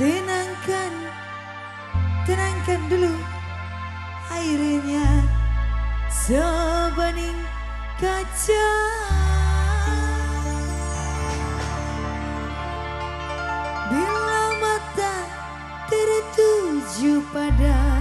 tenangkan, tenangkan dulu airnya sebening kaca. Bila mata tertuju pada